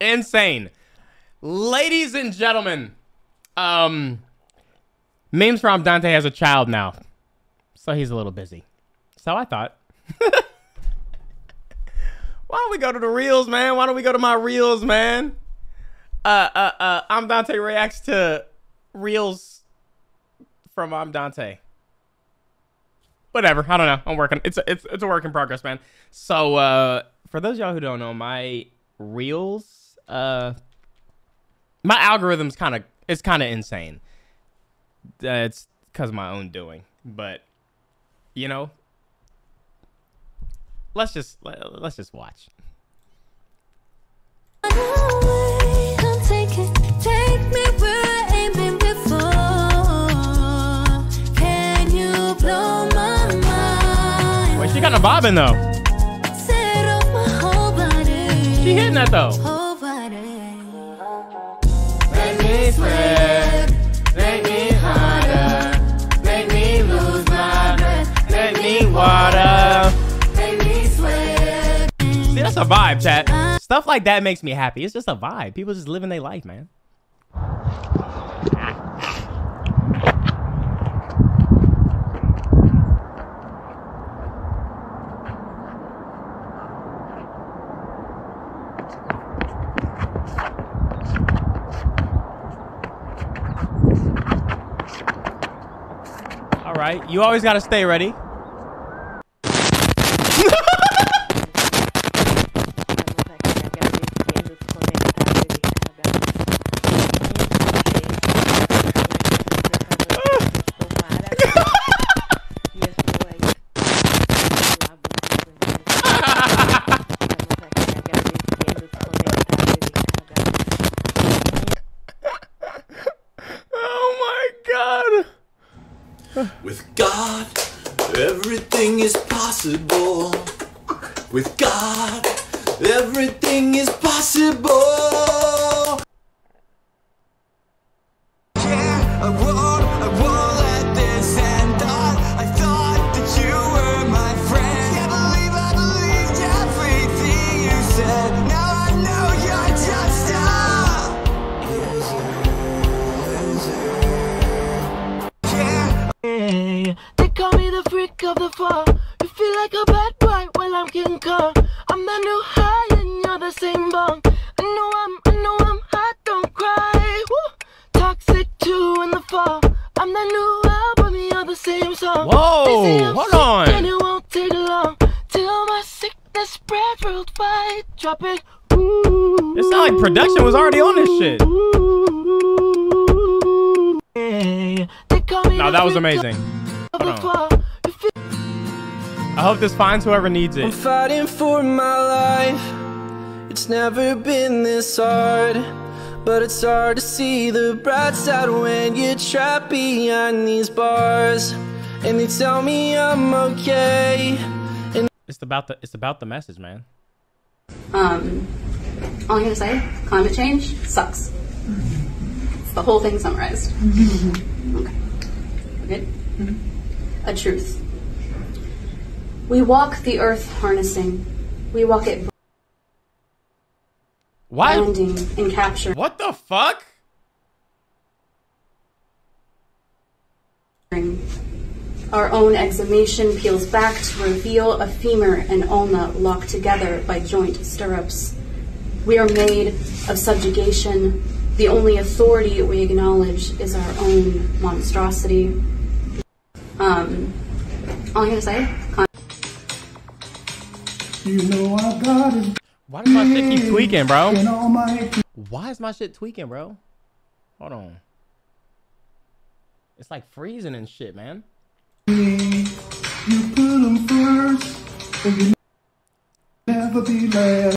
Insane. Ladies and gentlemen, um, memes from Dontai has a child now, so he's a little busy. So I thought, why don't we go to the reels, man? Why don't we go to my reels, man? Uh, uh, uh, ImDontai reacts to reels from ImDontai. Whatever. I don't know. I'm working. It's a, it's it's a work in progress, man. So uh, for those y'all who don't know, my reels, uh, my algorithm's kind of it's kind of insane. Uh, it's because of my own doing, but you know, let's just let, let's just watch. Come take it, take me where I ain't been before. Can you blow my mind? Wait, she got a bobbing though. Set up my whole body. She hitting that though. A vibe, chat. Stuff like that makes me happy. It's just a vibe. People just living their life, man. All right, you always got to stay ready. me the freak of the fall. You feel like a bad boy, well I'm King Kong. I'm the new high and you're the same bong. I know I'm, I know I'm hot, don't cry. Woo! Toxic two in the fall. I'm the new album, you're the same song. Whoa, They say I'm hold on. And it won't take long till my sickness spread worldwide. Drop it. Ooh. It sound like production was already on this shit. They No, that was amazing. Of the Hold on. fall. You feel I hope this finds whoever needs I'm it. fighting for my life. It's never been this hard. But it's hard to see the bright side when you're trapped behind these bars. And they tell me I'm okay. It's about the it's about the message, man. Um, all I'm gonna say, climate change sucks. It's the whole thing summarized. Okay. We're good? A truth. We walk the earth harnessing. We walk it branding and capturing. What the fuck? Our own exhumation peels back to reveal a femur and ulna locked together by joint stirrups. We are made of subjugation. The only authority we acknowledge is our own monstrosity. Um, all I'm gonna say, con- You know I got it Why does my shit keep tweaking, bro? in all my Why is my shit tweaking, bro? Hold on. It's like freezing and shit, man. You put them first, and you never be last.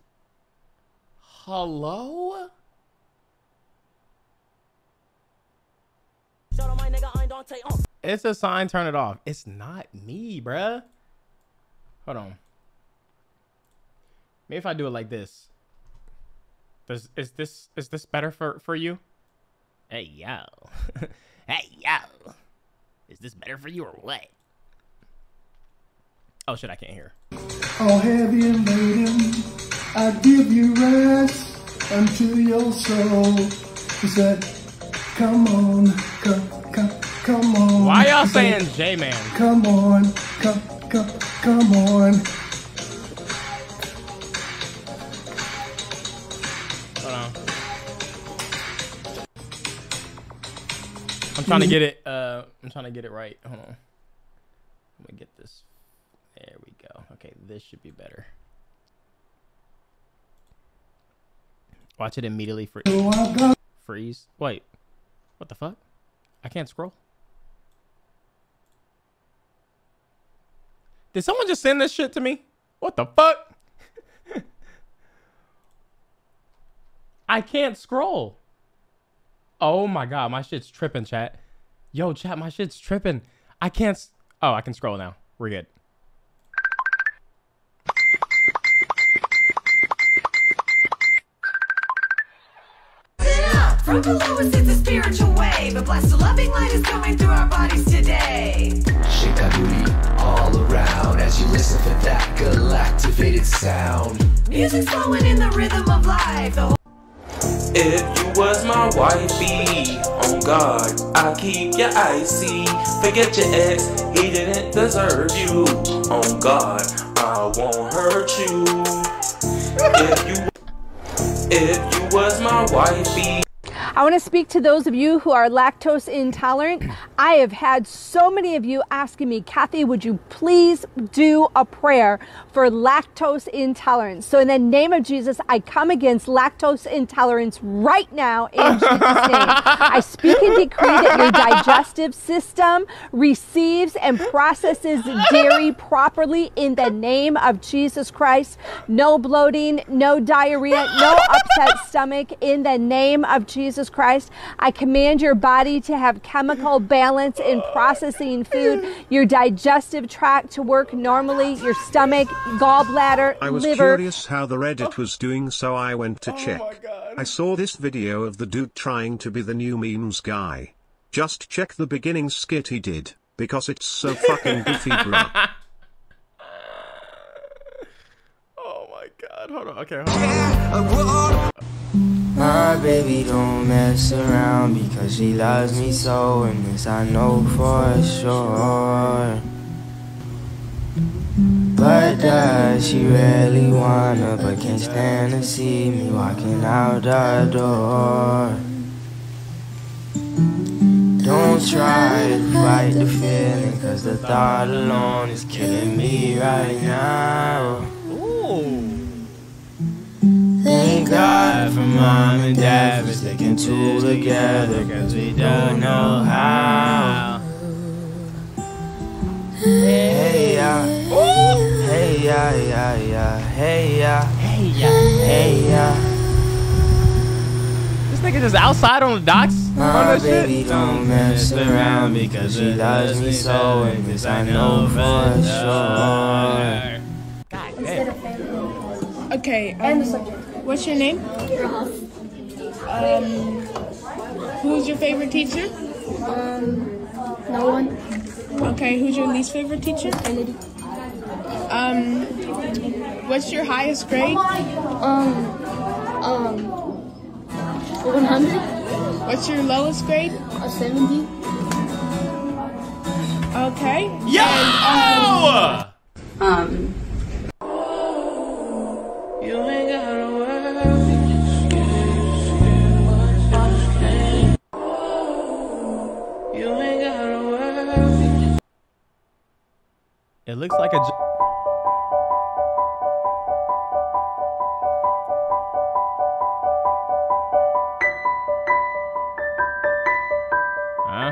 Hello? It's a sign, turn it off. It's not me, bruh. Hold on. Maybe if I do it like this. Does is this is this better for for you? Hey yo. hey yo. Is this better for you or what? Oh shit, I can't hear. All heavy and laden, I give you rest. unto your soul. He said, Come on, come, come, come on. Why y'all saying J Man? Come on, come, come, come on. Hold on. I'm trying to get it. Uh, I'm trying to get it right. Hold on. Let me get this. There we go. Okay, this should be better. Watch it immediately for So I got freeze. Wait, what the fuck? I can't scroll. Did someone just send this shit to me? What the fuck? I can't scroll. Oh my god, my shit's tripping, chat. Yo, chat, my shit's tripping. I can't. Oh, I can scroll now. We're good. From it's a spiritual wave. A blast of loving light is coming galactivated sound. Music's flowing in the rhythm of life. The If you was my wifey, on God, I keep your icy. Forget your ex, he didn't deserve you. On God, I won't hurt you. If you, if you was my wifey. I want to speak to those of you who are lactose intolerant. I have had so many of you asking me, Kathy, would you please do a prayer for lactose intolerance? So, in the name of Jesus, I come against lactose intolerance right now in Jesus' name. I speak and decree that your digestive system receives and processes dairy properly in the name of Jesus Christ. No bloating, no diarrhea, no upset stomach in the name of Jesus Christ. I command your body to have chemical balance in processing food, your digestive tract to work normally, your stomach, gallbladder, I was liver. curious how the Reddit was doing, so I went to oh check. I saw this video of the dude trying to be the new memes guy. Just check the beginning skit he did, because it's so fucking goofy, bro. Oh my god. Hold on. Okay, hold on. My baby don't mess around because she loves me so, and this I know for sure. But does she really wanna, but can't stand to see me walking out the door? Don't try to fight the feeling, cause the thought alone is killing me right now. God for mom and dad for sticking two together, cause we don't know how. Hey, yeah. Hey, yeah, yeah, yeah. Hey, yeah. Hey, yeah. Hey, yeah. This nigga just outside on the docks My on this baby shit. don't mess around because she loves me so, and this I know for sure. God, Okay. Um, what's your name? Um, who's your favorite teacher? Um, no one. Okay. Who's your least favorite teacher? Kennedy. Um, what's your highest grade? Um, um, 100. What's your lowest grade? A 70. Okay. Yo! And, um, Um, It looks like a. Huh?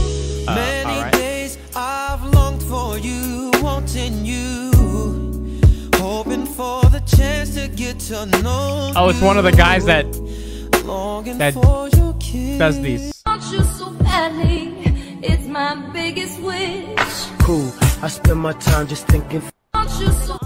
Uh, Many alright. days I've longed for you, wanting you, hoping for the chance to get to know Oh, it's one of the guys that that for your kiss. does these. My biggest wish. Cool, I spend my time just thinking. Want you so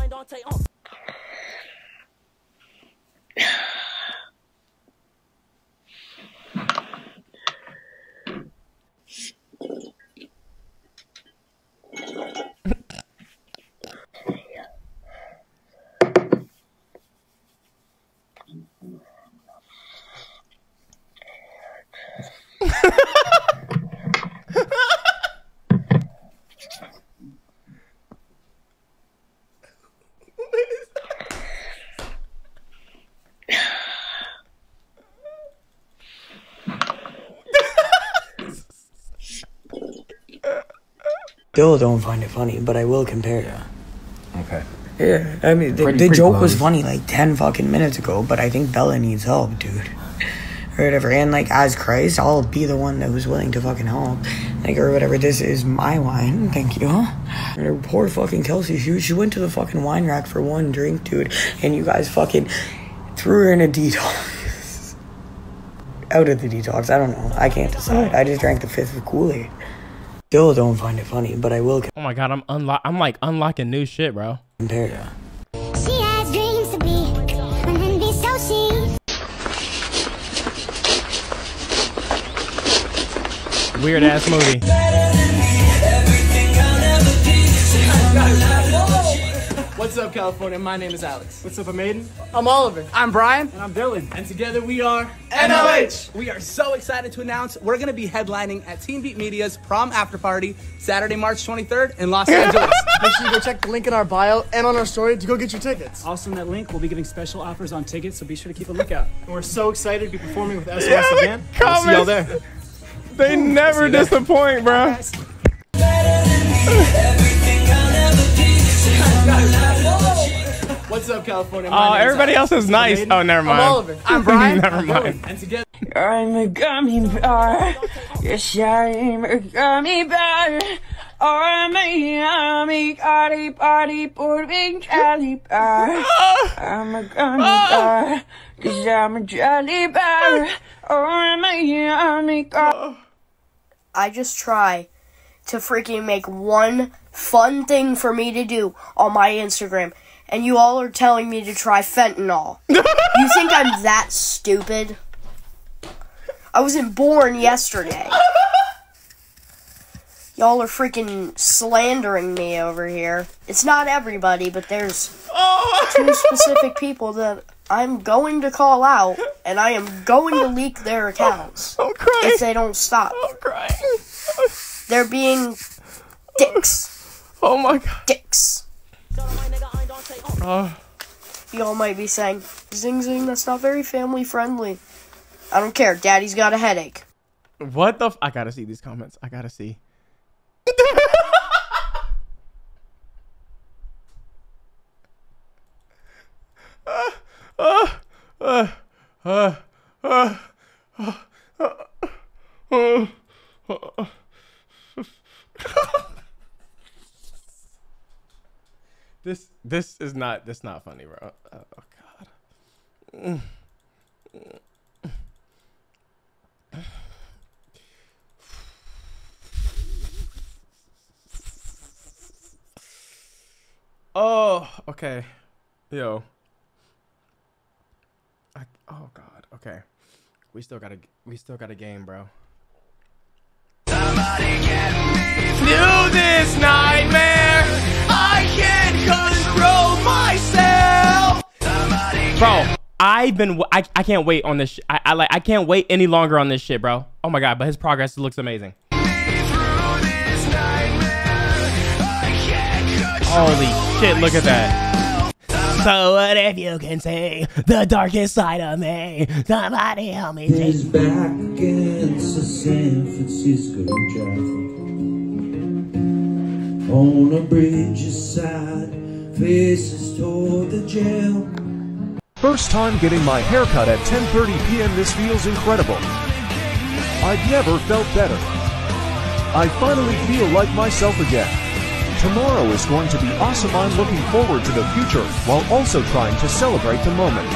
Still don't find it funny, but I will compare. Yeah. Okay. Yeah, I mean, the, Pretty- the pretty joke was close. funny like 10 fucking minutes ago, but I think Bella needs help, dude. Or whatever. And, like, as Christ, I'll be the one that was willing to fucking help. Like, or whatever. This is my wine. Thank you. And poor fucking Kelsey. She, she went to the fucking wine rack for one drink, dude. And you guys fucking threw her in a detox. Out of the detox. I don't know. I can't decide. I just drank the fifth of Kool Aid. Still don't find it funny, but I will Oh my god, I'm unlock. I'm like unlocking new shit, bro. compare. She has dreams to be, and then be so she. Weird ass movie. What's up, California? My name is Alex. What's up, I'm Aiden. I'm Oliver. I'm Brian. And I'm Dylan. And together we are NLH. We are so excited to announce we're going to be headlining at Team Beat Media's prom after party Saturday, March 23rd in Los Angeles. Make sure you go check the link in our bio and on our story to go get your tickets. Also, in that link, we'll be giving special offers on tickets, so be sure to keep a lookout. And we're so excited to be performing with SOS Yeah, the again. We'll see y'all there. They never there. disappoint, bro. What's up, California? Oh, My uh, name everybody else is nice. I'm Oh, never I'm mind. Oliver. I'm Brian. Never mind. And together. I'm a gummy bear. Yes, I'm a gummy bear. I'm a yummy party party pudding jelly bear. I'm a gummy bear. Cause I'm a jelly bear. Oh, I'm a yummy car- I just try to freaking make one fun thing for me to do on my Instagram, and you all are telling me to try fentanyl. you think I'm that stupid? I wasn't born yesterday. Y'all are freaking slandering me over here. It's not everybody, but there's two specific people that I'm going to call out, and I am going to leak their accounts if they don't stop. They're being dicks. Oh my god. Dicks. Oh. Y'all might be saying, Zing Zing, that's not very family friendly. I don't care. Daddy's got a headache. What the? F- I gotta see these comments. I gotta see. uh, uh, uh, uh, uh, uh, uh, uh. This this is not this not funny, bro. Oh god. Mm. Oh, okay. Yo. I, oh God. Okay. We still got a we still got a game, bro. Do this nightmare. I can't. Bro, I've been I, I can't wait on this. Sh- I, I like I can't wait any longer on this shit, bro. Oh my God, but his progress looks amazing. Holy shit, look at that. So what if you can see the darkest side of me? Somebody help me He's back against the San Francisco traffic On a bridge aside, faces toward the jail First time getting my haircut at 10:30 p.m. This feels incredible. I've never felt better. I finally feel like myself again. Tomorrow is going to be awesome. I'm looking forward to the future while also trying to celebrate the moment.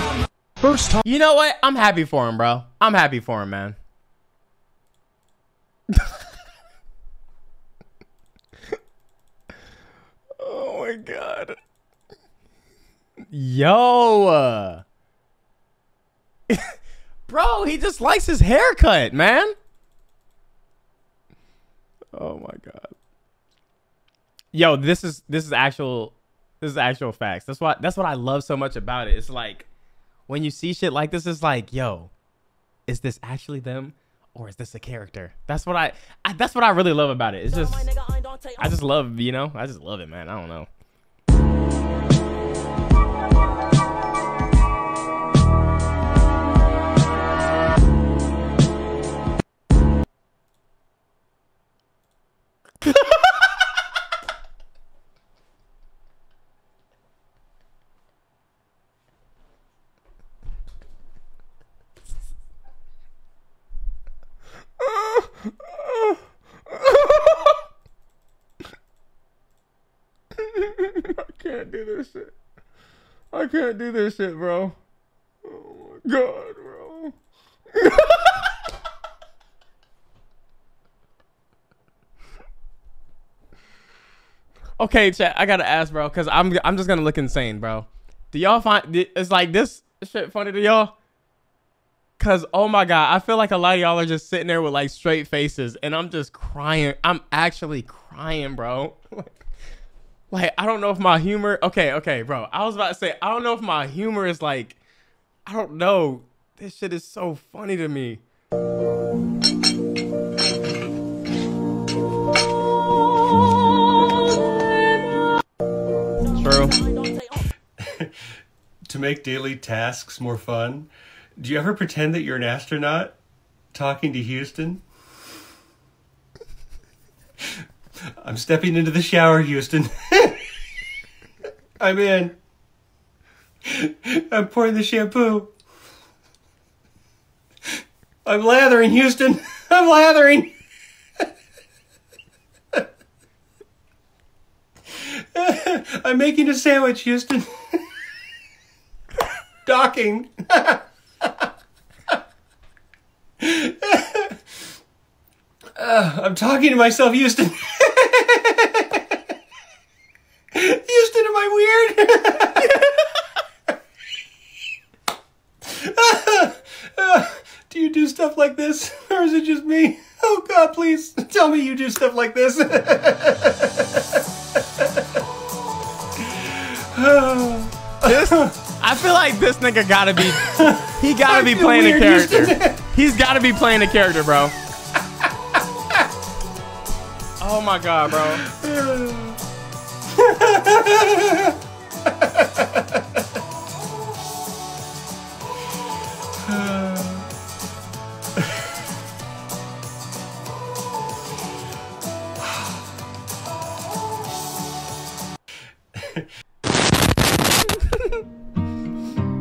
First time You know what? I'm happy for him, bro. I'm happy for him, man. oh my god. Yo. bro, he just likes his haircut, man. Oh my god. Yo, this is this is actual this is actual facts. That's what that's what I love so much about it. It's like when you see shit like this, it's like, yo, is this actually them? or is this a character? That's what I, I that's what I really love about it. It's just I just love, you know, I just love it, man. I don't know. Can't do this shit. I can't do this shit, bro. Oh my god, bro. okay, chat. I gotta ask, bro, because I'm I'm just gonna look insane, bro. Do y'all find it's like this shit funny to y'all? Cause oh my god, I feel like a lot of y'all are just sitting there with like straight faces, and I'm just crying. I'm actually crying, bro. like I don't know if my humor. Okay, okay, bro. I was about to say I don't know if my humor is like, I don't know. This shit is so funny to me. True. to make daily tasks more fun, do you ever pretend that you're an astronaut talking to Houston? I'm stepping into the shower, Houston. I'm in. I'm pouring the shampoo. I'm lathering, Houston. I'm lathering. I'm making a sandwich, Houston. Docking. Uh, I'm talking to myself, Houston. Houston, am I weird? Uh, do you do stuff like this? Or is it just me? Oh God, please tell me you do stuff like this. this I feel like this nigga gotta be he gotta I be playing a character. He's gotta be playing a character, bro. Oh my god, bro.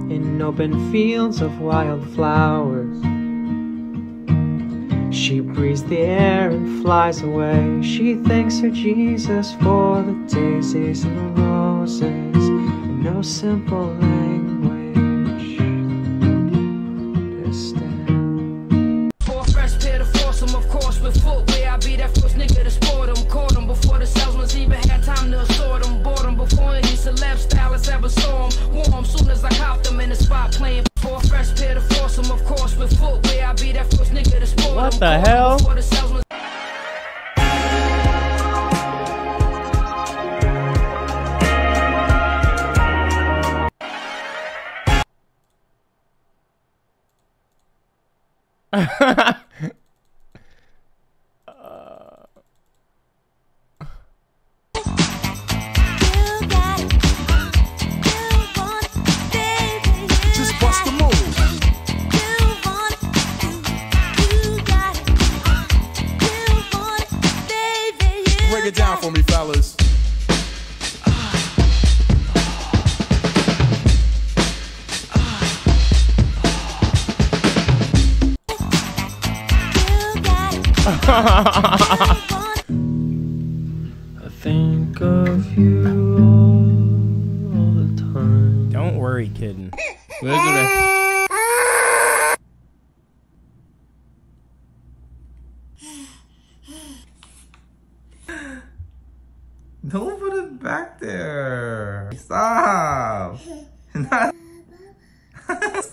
in open fields of wildflowers. She breathes the air and flies away. She thanks her Jesus for the daisies and the roses and no simple.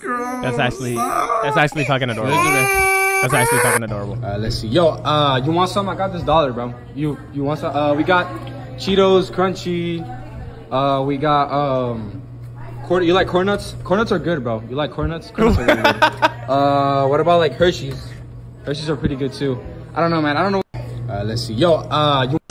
Gross. That's actually that's actually fucking adorable. That's actually fucking adorable. Uh, let's see. Yo, uh, you want some? I got this dollar, bro. You you want some? Uh, we got Cheetos, crunchy. Uh, we got um, corn. You like corn nuts? Corn nuts are good, bro. You like corn nuts? Corn nuts are really good. Uh, what about like Hershey's? Hershey's are pretty good too. I don't know, man. I don't know. Uh, let's see. Yo, uh, you.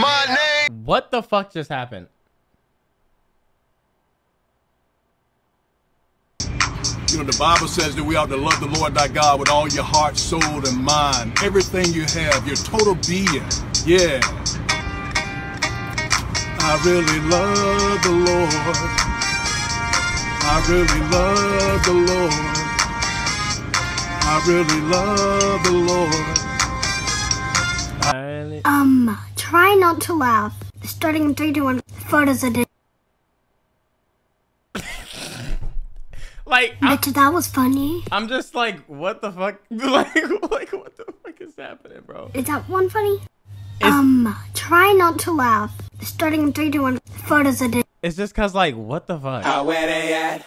My name. What the fuck just happened? You know, the Bible says that we ought to love the Lord thy God with all your heart, soul, and mind. Everything you have, your total being. Yeah. I really love the Lord. I really love the Lord. I really love the Lord. Um, try not to laugh. Starting in 3, 2, 1, photos edition. Like, I'm, that was funny. I'm just like, what the fuck? Like, like, what the fuck is happening, bro? Is that one funny? um, try not to laugh. Starting in 3, 2, 1, photos edition. It's just cause, like, what the fuck? How where they at?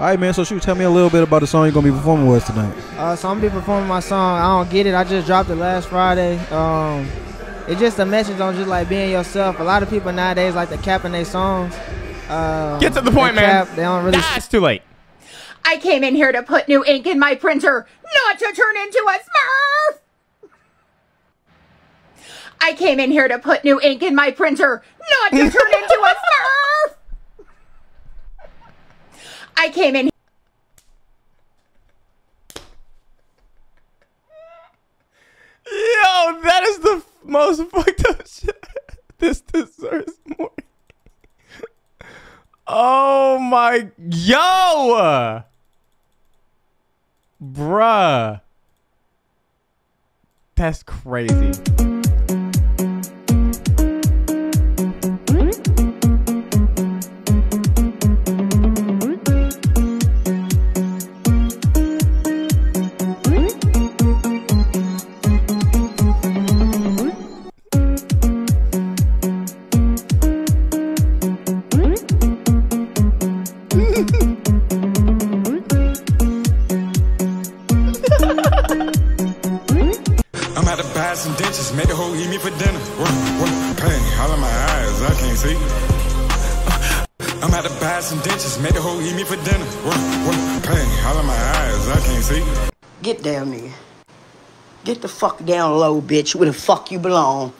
All right, man. So shoot, tell me a little bit about the song you're gonna be performing with tonight. Uh, so I'm gonna be performing my song. I don't get it. I just dropped it last Friday. Um, it's just a message on just like being yourself. A lot of people nowadays like to cap in their songs. Uh, Get to the point, they man. cap, They don't really. Ah, it's too late. I came in here to put new ink in my printer, not to turn into a smurf! I came in here to put new ink in my printer, not to turn into a smurf! I came in Yo, that is the most fucked up shit. This deserves more. Oh my, yo, bruh, that's crazy. I can't see. Uh, I'm at the buy some dentures, make the whole eat me for dinner. What, what, pain, all in my eyes, I can't see. Get down, nigga. Get the fuck down low, bitch, where the fuck you belong.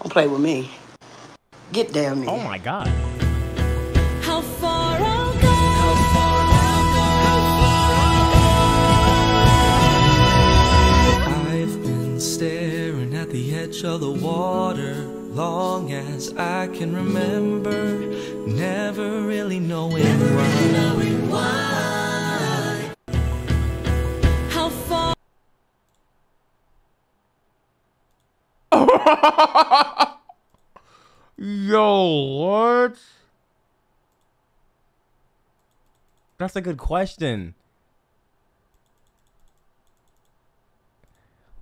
Don't play with me. Get down, nigga. Oh my god. How far I'll I've been staring at the edge of the water long as I can remember, never really knowing why. How far Yo, what? That's a good question.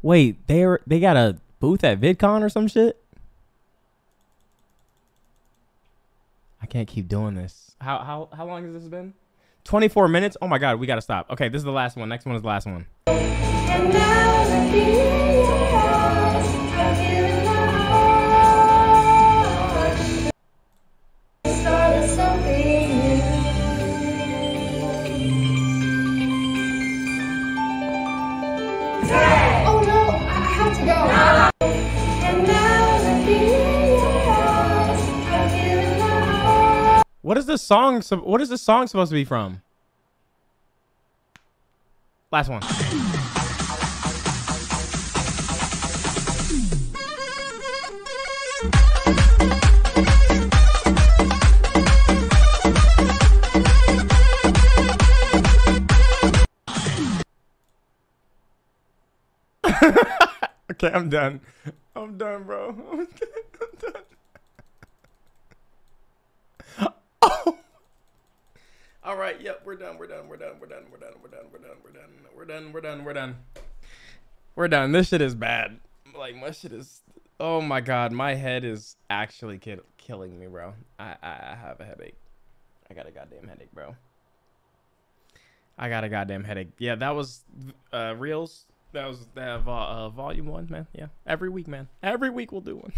Wait, they're they got a booth at VidCon or some shit? I can't keep doing this. How how how long has this been? 24 minutes? Oh my god, we gotta stop. Okay, this is the last one. Next one is the last one. What is this song? What is this song supposed to be from? Last one. okay, I'm done. I'm done, bro. I'm done. Oh. All right. Yep. We're done. We're done. We're done. We're done. We're done. We're done. We're done. We're done. We're done. We're done. We're done. We're done. This shit is bad. Like my shit is. Oh my god, my head is actually ki- killing me, bro. I, I I have a headache. I got a goddamn headache, bro. I got a goddamn headache. Yeah, that was uh reels. That was that uh, uh volume one, man. Yeah, every week, man. Every week we'll do one.